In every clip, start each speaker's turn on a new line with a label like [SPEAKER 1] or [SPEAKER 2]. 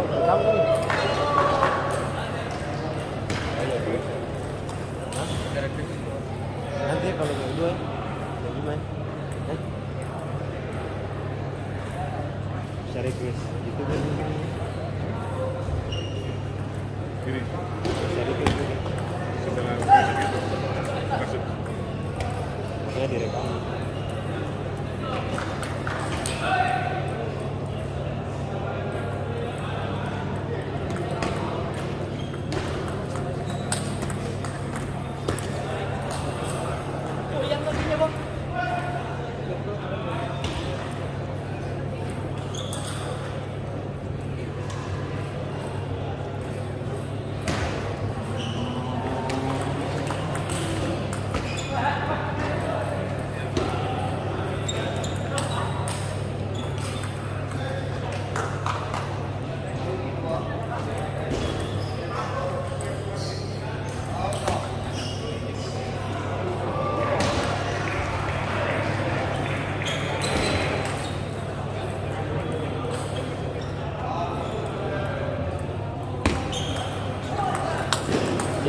[SPEAKER 1] Nanti kalau dua, gimana? Bisa request gitu kan?
[SPEAKER 2] kiri
[SPEAKER 1] Bisa request gitu.
[SPEAKER 2] Setelah
[SPEAKER 1] direkam.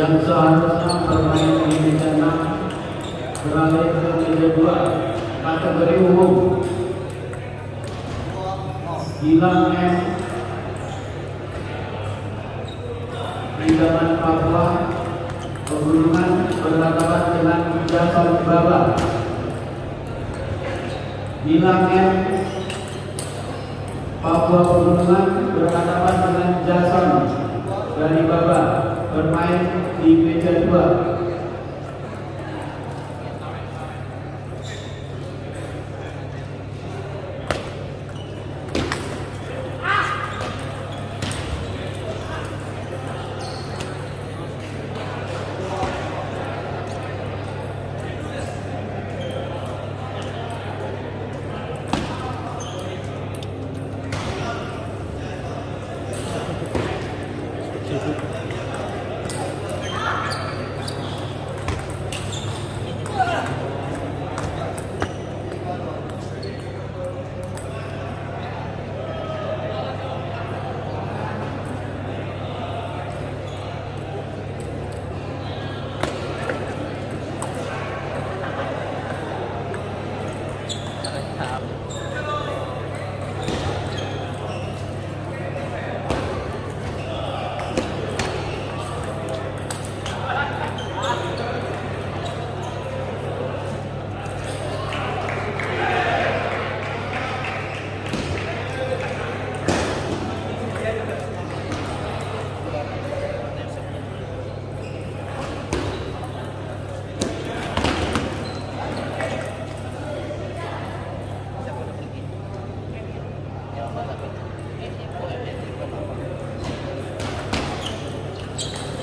[SPEAKER 3] Yang seharusnya bermain di meja 6 beralih ke meja 2 kategori umum. Gilang M. Idaman Papua Pegunungan berhadapan dengan Jason Baba. Gilang M. Papua Pegunungan berhadapan dengan Jason dari Baba bermain di meja 2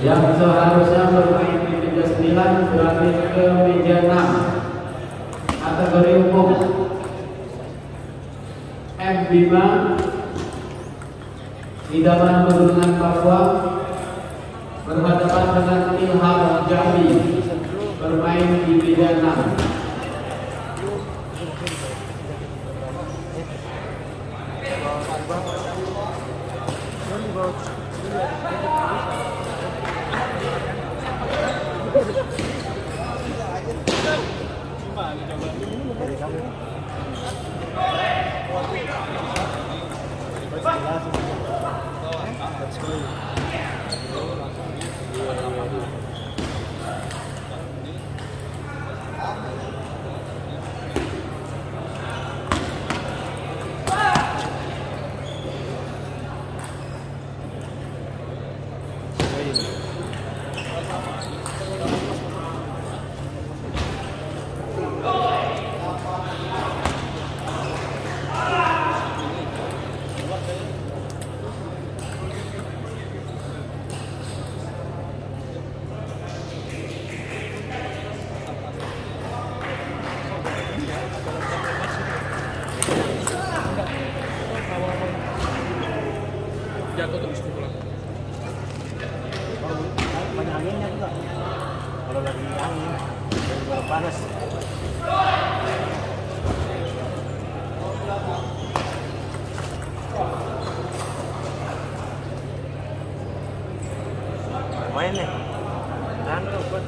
[SPEAKER 3] yang seharusnya bermain di meja 9 beralih ke meja 6 kategori umum M Bima Idaman Pegunungan Papua. Berhadapan dengan Ilham Jambi bermain di meja 6
[SPEAKER 2] Let's go. muele.
[SPEAKER 3] Dándolo, pues.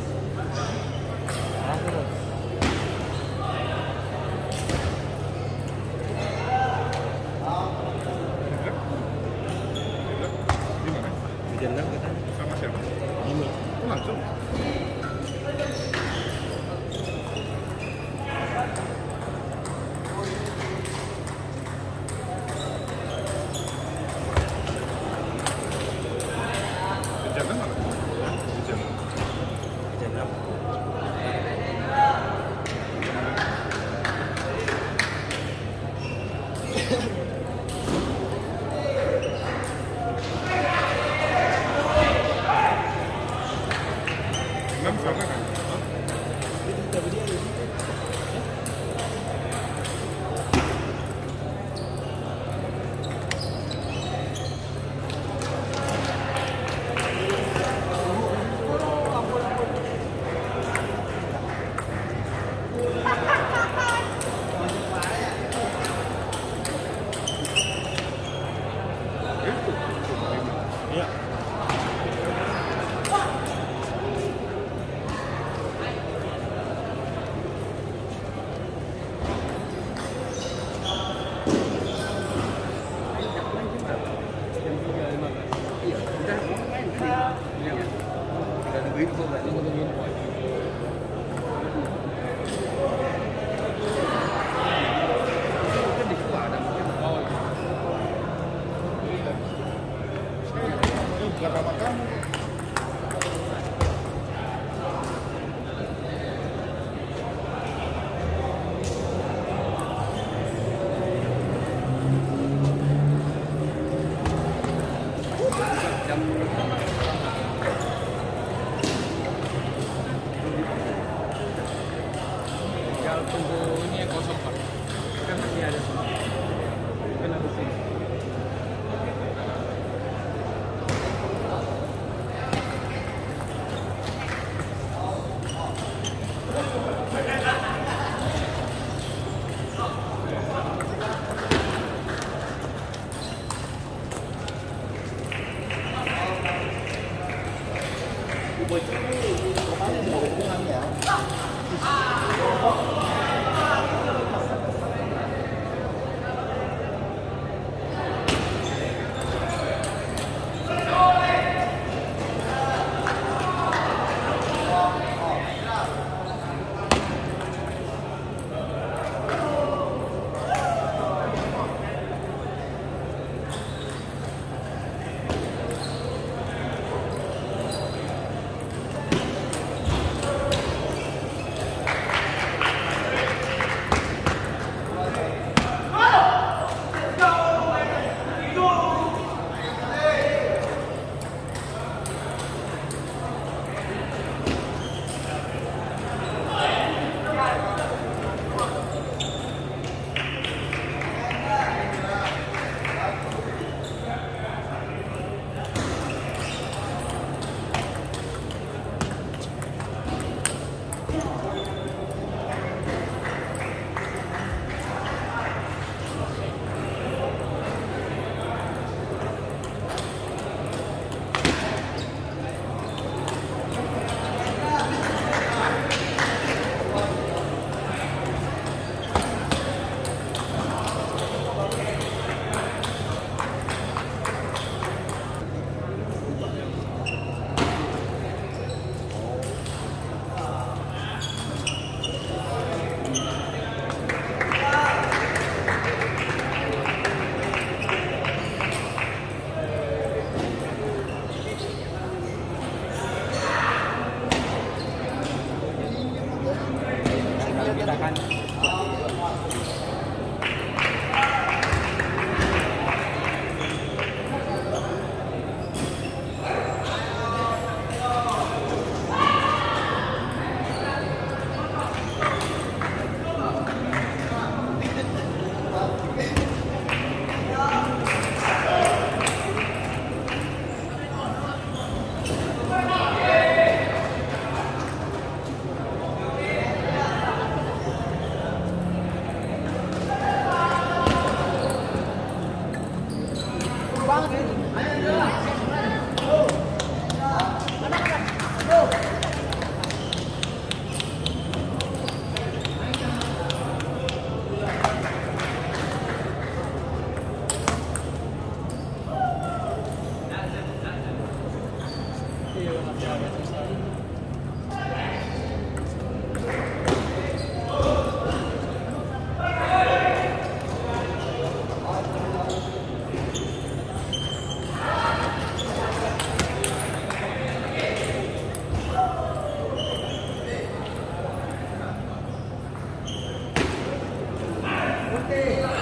[SPEAKER 3] Dándolo. Hey.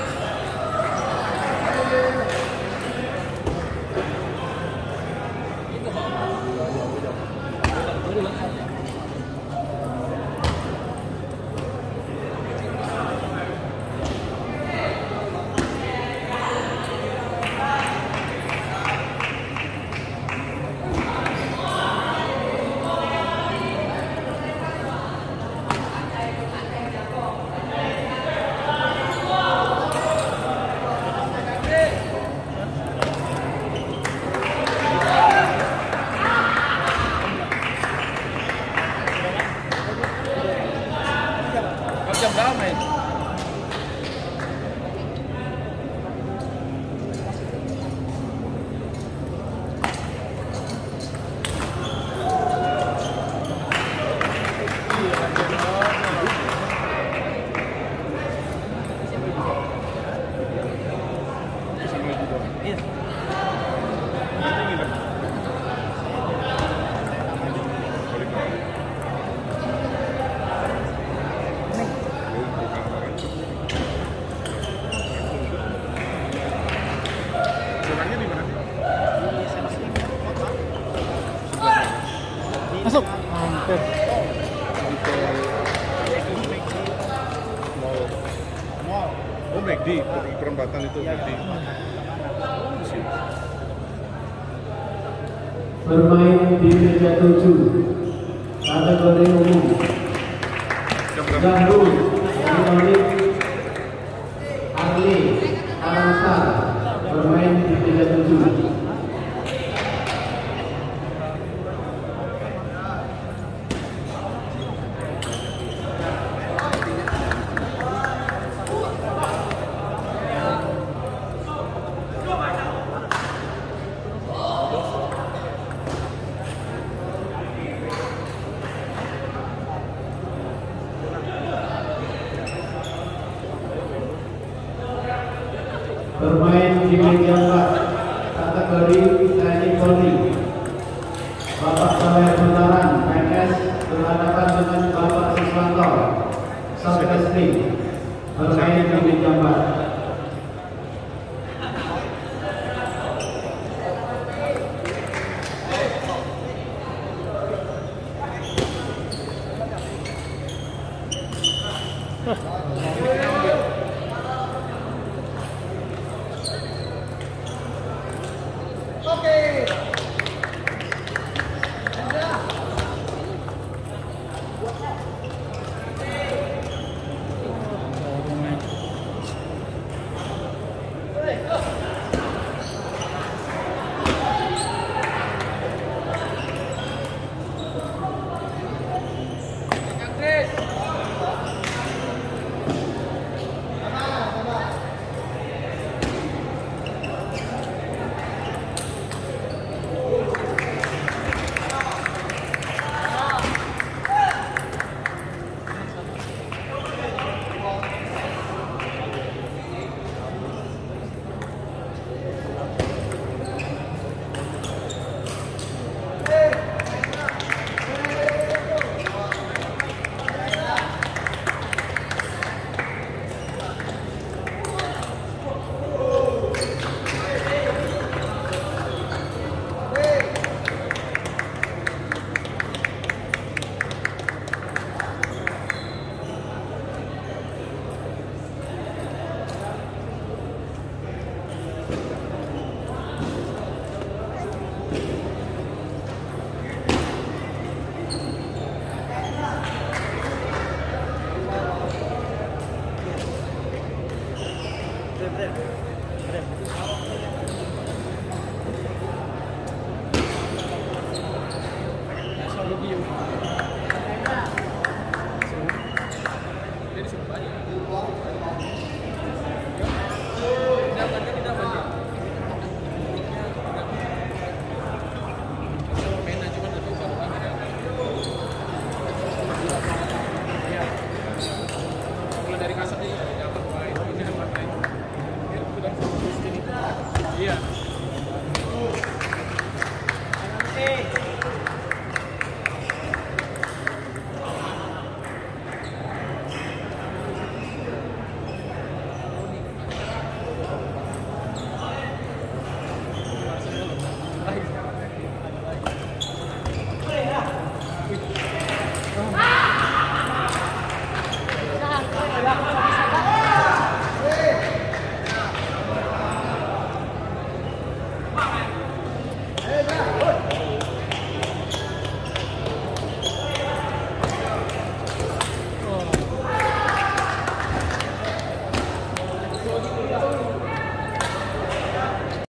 [SPEAKER 3] Kategori umum
[SPEAKER 2] Jam berapa?
[SPEAKER 3] Bermain di meja 4 kategori TNI Polri Bapak Saleh Bentaran PNS berhadapan dengan Bapak Siswanto Satreskrim bermain di meja 4